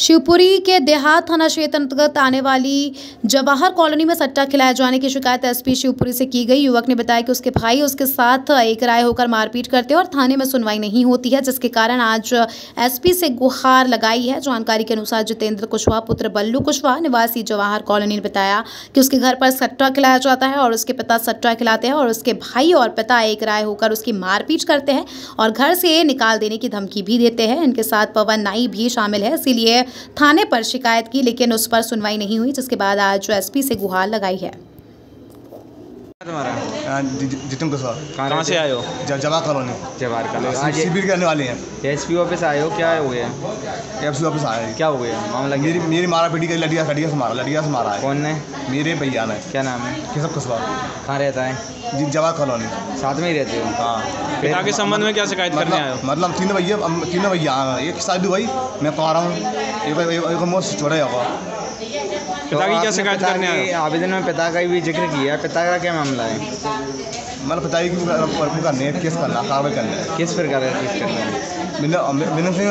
शिवपुरी के देहात थाना क्षेत्र अंतर्गत आने वाली जवाहर कॉलोनी में सट्टा खिलाए जाने की शिकायत एसपी शिवपुरी से की गई। युवक ने बताया कि उसके भाई उसके साथ एक राय होकर मारपीट करते हैं और थाने में सुनवाई नहीं होती है, जिसके कारण आज एसपी से गुहार लगाई है। जानकारी के अनुसार जितेंद्र कुशवाहा, पुत्र बल्लू कुशवाहा, निवासी जवाहर कॉलोनी ने बताया कि उसके घर पर सट्टा खिलाया जाता है और उसके पिता सट्टा खिलाते हैं और उसके भाई और पिता एक राय होकर उसकी मारपीट करते हैं और घर से निकाल देने की धमकी भी देते हैं। इनके साथ पवन नाई भी शामिल है, इसीलिए थाने पर शिकायत की, लेकिन उस पर सुनवाई नहीं हुई, जिसके बाद आज एसपी से गुहार लगाई है। तुम्हारा हाँ, जितिन कुशवाहा कहाँ से आए हो ज- जवा कॉलोनी जवाहर आज शिविर के रहने वाले हैं एस पी ऑफ़िस आए हो क्या हो गया एफ़ सी ऑफ़िस आए क्या हो गया मामला मेरी मेरी मारा पीटी का लड़िया लड़िया से मारा लड़िया से मारा है कौन ने मेरे भैया ने क्या नाम है केशव कुशवाहा कहाँ रहता है जी जवा कॉलोनी साथ में ही रहते हो हाँ पिता के संबंध में क्या शिकायत करने आए हो मतलब तीनों भैया तीन भैया एक शादी हुई मैं कमा रहा हूँ एक छोड़ा होगा पिता की क्या शिकायत पिता करने आए आवेदन में पिता का भी ज़िक्र किया है पिता का क्या मामला है? मतलब पिताजी की करनी केस करना कार्रवाई करना है। किस प्रकार का केस करना है? मैंने मैंने सिंह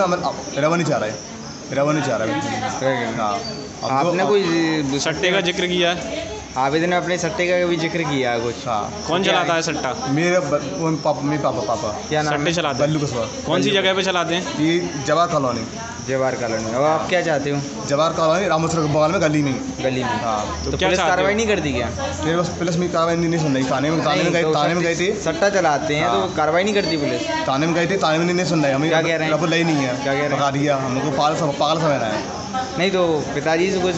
रवा नहीं चाह रहा है। रवा नहीं चाह रहा है। हाँ। तो- आपने कोई सट्टे का ज़िक्र किया है? आवेदन में अपने सट्टे का भी ज़िक्र किया है कुछ? हाँ। कौन चलाता है? सट्टा? मेरे पापा मेरे पापा पापा। क्या नाम सट्टे है? चलाते हैं। बल्लू कुशवाहा कौन सी जगह पे चलाते हैं? ये जवाहर कॉलोनी। जवाहर कॉलोनी अब आप क्या चाहते हो? जवाहर कॉलोनी रामोसर के बगल में गली में। गली में। हाँ। तो क्या पुलिस कार्रवाई नहीं करती क्या? मेरे पास पुलिस में कार्रवाई नहीं नहीं सुन रही। थाने में थाने में गए तो थाने में गए थे। सट्टा चलाते हैं हाँ। तो कार्रवाई नहीं करती पुलिस? थाने में गए थे थाने में नहीं सुन रहे। हमें क्या कह रहे हैं? लई नहीं है। क्या कह रहे हैं? दिया। हमको पागल सब पागल समझ रहा है। नहीं तो पिताजी से कुछ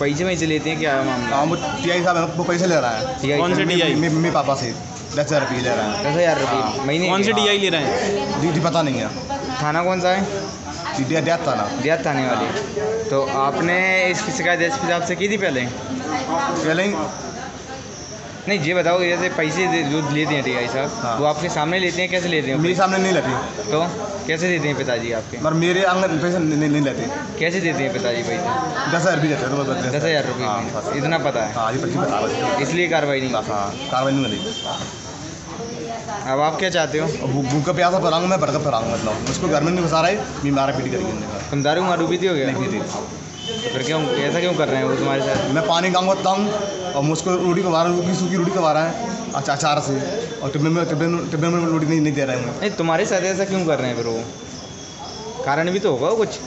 पैसे वैसे लेते हैं क्या मामला? हाँ वो टी आई साहब हमको पैसे ले रहा है। कौन से दस DI? मेरे पापा से। दस हज़ार रुपये ले रहा है। दस हज़ार रुपये। हाँ। महीने कौन के? से डीआई ले रहे हैं? जी जी पता नहीं है। थाना कौन सा है? जी दिया दिया था थाने वाले। तो आपने इसकी शिकायत एस पी साहब से की थी पहले? पहले नहीं ये बताओ जैसे पैसे जो लेते हैं टी आई साहब हाँ। वो आपके सामने लेते हैं कैसे लेते हैं? मेरे सामने नहीं लेते। तो कैसे देते हैं पिताजी आपके? मगर मेरे अंदर पैसे नहीं, नहीं, नहीं लेते। कैसे देते हैं पिताजी पैसे दस हज़ार रुपये देते हैं, तो दस हज़ार रुपये हाँ। इतना पता है? हाँ इसलिए कार्रवाई नहीं हाँ कार्रवाई नहीं अब आप क्या चाहते हो? भूख का प्यासा पराऊँगा मैं भड़का पराऊँगा मतलब। मुझको घर में नहीं घुसा रहा है मैं मारा पीटी करेंगे कहा। तुम दारू मारू पीती हो गया? नहीं पीती तो फिर क्यों ऐसा क्यों कर रहे हैं वो तुम्हारे साथ? मैं पानी काम करता हूँ और मुझको रोटी खवा रहा हूँ सूखी सूखी रोटी खवा रहा है अच्छा अचार से। और टिब्बे में टिब्बे में टिब्बे में रोटी नहीं, नहीं दे रहे हैं नहीं तुम्हारे साथ ऐसा क्यों कर रहे हैं फिर वो? कारण भी तो होगा कुछ।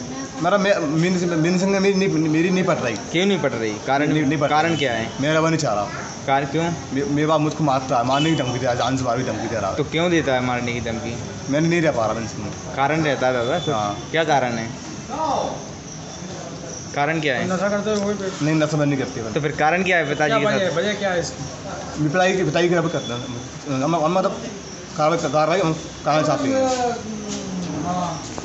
मेरा मे- मेरी मेरी मेरी नहीं मेरी नहीं पट रही क्यों नहीं पट रही कारण नहीं- नहीं पट कारण क्या है मेरा वो नहीं चाह रहा कारण क्यों मे- मेरे बाप मुझको मारता है मारने की धमकी दे रहा है जान से मारने की धमकी दे रहा तो क्यों देता है मारने की धमकी है मैंने नहीं रह पा रहा मैं इसमें कारण रहता है दादा हाँ। क्या कारण है कारण क्या है नशा करते हुए वही नहीं नशा बंद नहीं करती तो फिर कारण क्या है पिताजी क्या के वजह है क्या है इसकी पिटाई की पिटाई की करते हैं हम हम मतलब हम करना चाहते हैं हाँ